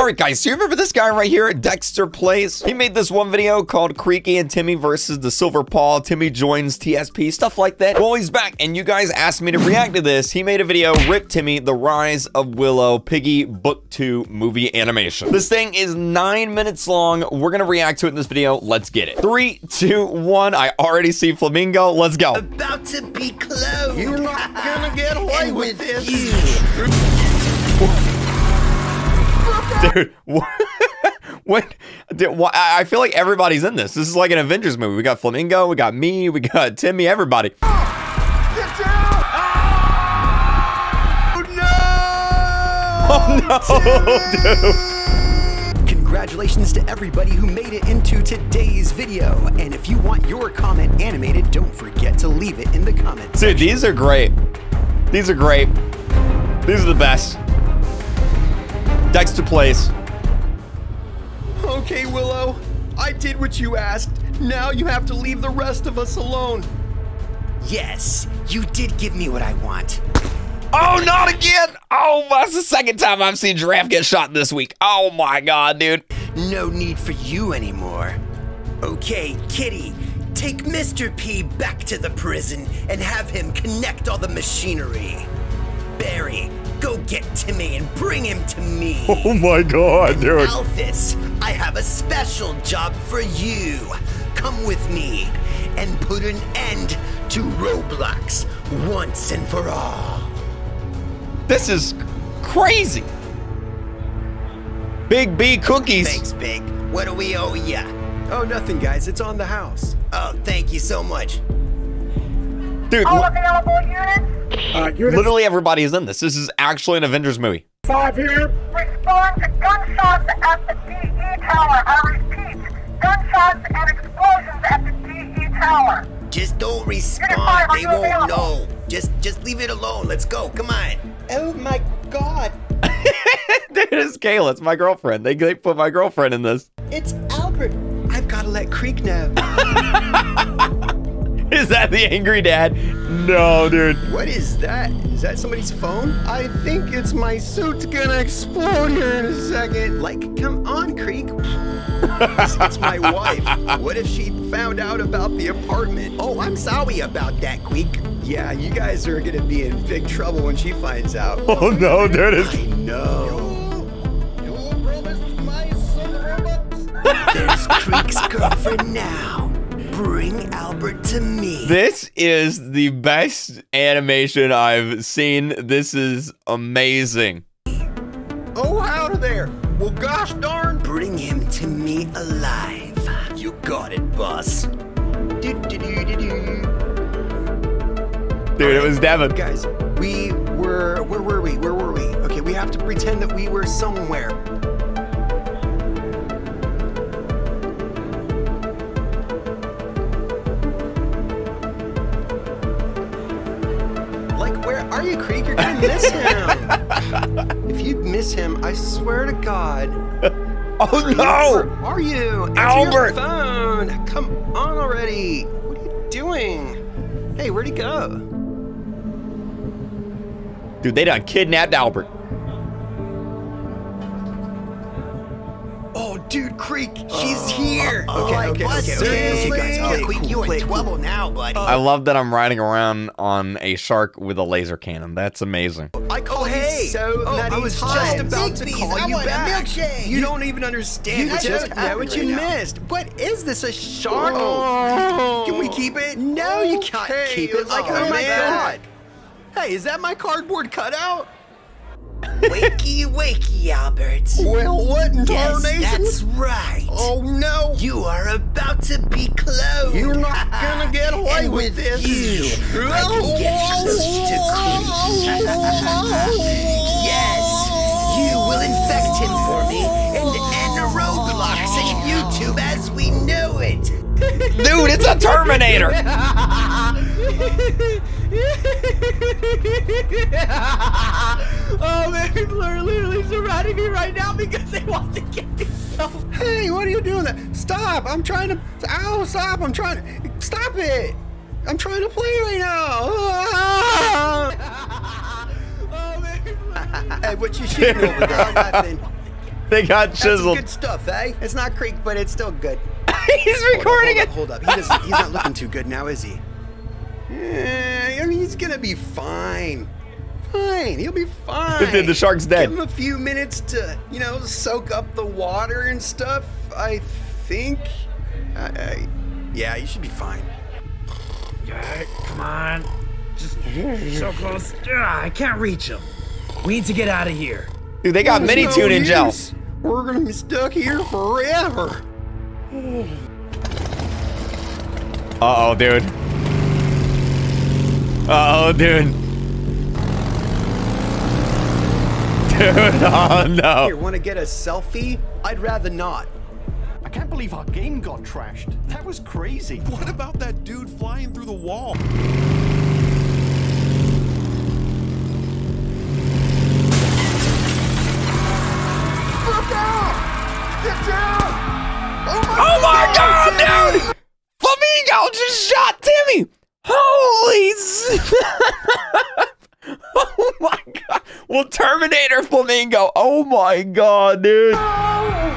All right, guys, so you remember this guy right here, at Dexter Playz? He made this one video called Creaky and Timmy versus the Silver Paw. Timmy joins TSP, stuff like that. Well, he's back, and you guys asked me to react to this. He made a video, Rip Timmy, The Rise of Willow, Piggy Book 2 movie animation. This thing is nine minutes long. We're gonna react to it in this video. Let's get it. Three, two, one. I already see Flamingo. Let's go. About to be cloned. You're not gonna get away And with this. you. dude. What? what dude, why- I I feel like everybody's in this. This is like an Avengers movie. We got Flamingo, we got me, we got Timmy, everybody. Ah! Oh no, oh, dude. Congratulations to everybody who made it into today's video. And if you want your comment animated, don't forget to leave it in the comments. Dude, these are great. These are great. These are the best. Dexter Playz. Okay, Willow. I did what you asked. Now you have to leave the rest of us alone. Yes, you did give me what I want. Oh, not again! Oh, that's the second time I've seen Giraffe get shot this week. Oh my god, dude. No need for you anymore. Okay, Kitty, take Mr. P back to the prison and have him connect all the machinery. Barry, go get Timmy and bring him to me. Oh my god, dude. Alphys, I have a special job for you. Come with me and put an end to Roblox once and for all. This is crazy. Big B cookies. Thanks, Big. What do we owe ya? Oh, nothing, guys. It's on the house. Oh, thank you so much. Dude, All li- available units, Uh, unit literally everybody is in this. This is actually an Avengers movie. 5 here. respond to gunshots at the DE tower. I repeat, gunshots and explosions at the DE tower. Just don't respond. They won't available? know. Just just leave it alone. Let's go. Come on. Oh my god. Dude, it's Kayla. It's my girlfriend. They, they put my girlfriend in this. It's Albert. I've got to let Kreek know. Is that the angry dad? No, dude. what is that? Is that somebody's phone? I think it's my suit's gonna explode here in a second. Like, come on, Kreek. it's, it's my wife. What if she found out about the apartment? Oh, I'm sorry about that, Kreek. Yeah, you guys are gonna be in big trouble when she finds out. Oh no, dude. It's, I know. There's Kreek's girlfriend now. Bring Albert to me. this is the best animation I've seen. This is amazing. Oh, out of there. Well, gosh darn. Bring him to me alive. You got it, boss. Do-do-do-do-do. Dude, it was Devin. Guys, we were. Where were we? Where were we? Okay, we have to pretend that we were somewhere. You, Kreek? You're gonna miss him. if you miss him, I swear to God. Oh Where no! are you? Answer Albert! Your phone. Come on already. What are you doing? Hey, where'd he go? Dude, they done kidnapped Albert. Dude, Kreek, she's here. Oh, okay, my okay, boss, okay, okay, okay, guys, Oh, play it Kreek, cool, you play in it cool. trouble now, buddy. I love that I'm riding around on a shark with a laser cannon. That's amazing. I oh, call Oh, hey. so Oh, many I was times. just about to call I you want a back. milkshake. You, don't even understand. You what just just yeah, what you right now. missed. What is this? A shark? Oh. Can we keep it? No, you can't Okay, keep it. Like, oh, oh my god. Hey, is that my cardboard cutout? Wakey, wakey, Albert. Well, what in Yes, tarnation? that's right. Oh no. You are about to be cloned. You're not gonna get away and with this. You, I can get close to Kreek. yes, you will infect him for me and end Roblox and YouTube as we know it. Dude, it's a Terminator! oh man, people are literally surrounding me right now because they want to get me so. Hey, what are you doing? That? Stop! I'm trying to. Ow! Stop! I'm trying. to Stop it! I'm trying to play right now. Oh man, people are hey, what you shooting over there? Nothing. They got That's chiseled. good stuff, eh? It's not Kreek, but it's still good. He's recording it. hold up, Hold up. He doesn't, he's not looking too good now, is he? Eh, I mean, he's gonna be fine. Fine, he'll be fine. Dude, the shark's dead. Give him a few minutes to, you know, soak up the water and stuff. I think. I, I, yeah, you should be fine. Yeah, come on. Just so close. Ugh, I can't reach him. We need to get out of here. Dude, they got mini There's tune no in gel. We're gonna be stuck here forever. Uh oh, dude. Uh oh, dude. Dude, oh no. Here, want to get a selfie? I'd rather not. I can't believe our game got trashed. That was crazy. What about that dude flying through the wall? Look out! Get down! Oh my oh god, dude! Flamingo just shot Timmy! Holy s- Oh my god. Well, Terminator Flamingo. Oh my god, dude. Oh,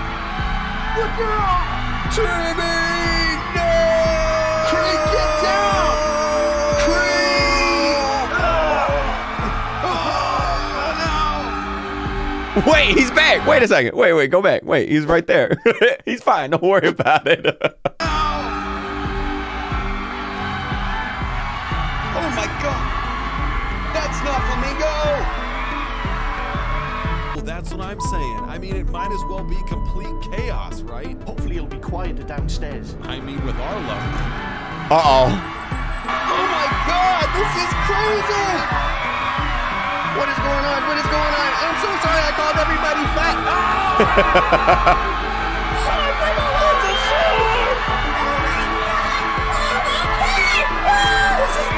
Wait, he's back. Wait a second. Wait, wait, go back. Wait, he's right there. he's fine. Don't worry about it. what I'm saying. I mean, it might as well be complete chaos, right? Hopefully it'll be quieter downstairs. I mean, with our luck. Uh-oh. Oh my god! This is crazy! What is going on? What is going on? I'm so sorry I called everybody fat. Guys,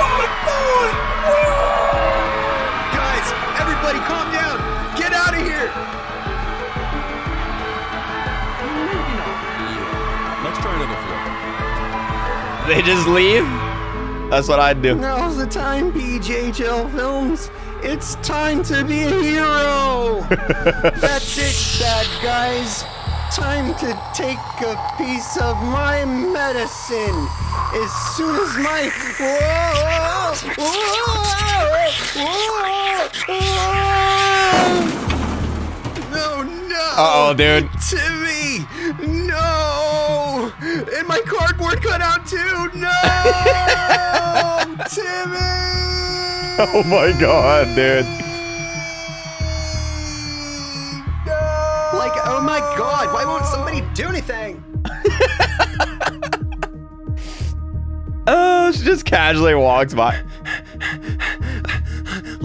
They just leave? That's what I'd do. Now's the time, BJHL Films. It's time to be a hero. That's it, bad guys. Time to take a piece of my medicine. As soon as my whoa, whoa, whoa, whoa. No, no. Uh-oh, dude. Timmy, no. And my cardboard cut out too. No, Timmy. Oh my god, dude. Like, oh my god, why won't somebody do anything? Oh, she just casually walks by.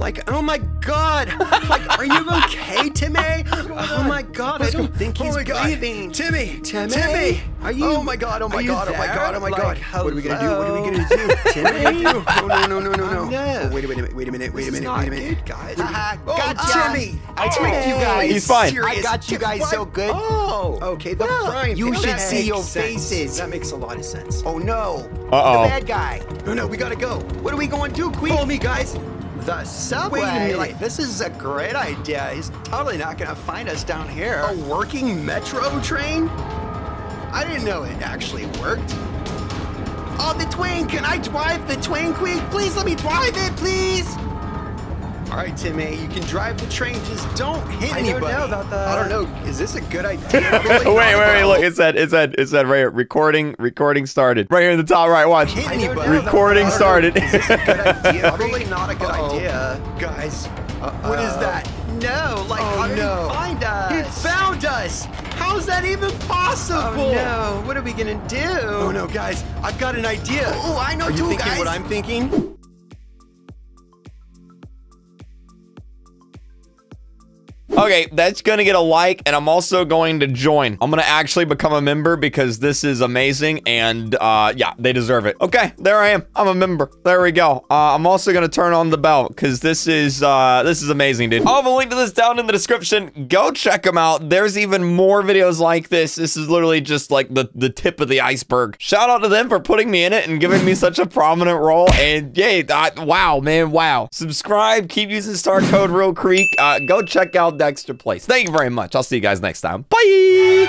Like, oh my god! Like, are you okay, Timmy? Oh my god, I don't think he's breathing. Timmy! Timmy! Timmy! Are you? Oh my god, oh my god, oh my god, oh my god. Like, what are we gonna do? What are we gonna do? Timmy? No, no, no, no, no, no. Oh, no. Oh, wait a minute, wait a minute, wait a minute, wait a minute. guys. Oh, gotcha. Timmy! I tricked you guys. He's fine. I got you guys so good. Oh, okay, the frying you pan. should see your sense. faces. That makes a lot of sense. Oh no. Uh-oh. The bad guy. No, no, we gotta go. What are we going to do, Queen? Follow me, guys. The subway. Wait a minute. Like, this is a great idea. He's totally not gonna find us down here. A working metro train? I didn't know it actually worked. Oh, the train! Can I drive the train, Queen? Please let me drive it, please. All right, Timmy, you can drive the train. Just don't hit I don't know about that. I don't know. Is this a good idea? wait, wait, wait, look, it said, it said, it said right here, recording, recording started. Right here in the top right, watch. hit anybody. Recording I know. started. Is this a good idea? Probably not a good Uh-oh. idea. Guys, what is that? No, like, Oh, how did no. he find us? He found us! How's that even possible? Oh no, what are we gonna do? Oh no, guys, I've got an idea. Oh, I know Are you too, thinking guys. what I'm thinking? Okay, that's gonna get a like, and I'm also going to join. I'm gonna actually become a member because this is amazing, and uh, yeah, they deserve it. Okay, there I am. I'm a member. There we go. Uh, I'm also gonna turn on the bell because this is uh, this is amazing, dude. I'll have a link to this down in the description. Go check them out. There's even more videos like this. This is literally just like the the tip of the iceberg. Shout out to them for putting me in it and giving me such a prominent role. And yay, I, wow, man, wow. Subscribe. Keep using star code Real Kreek. Uh, go check out that Dexter Playz. Thank you very much. I'll see you guys next time. Bye.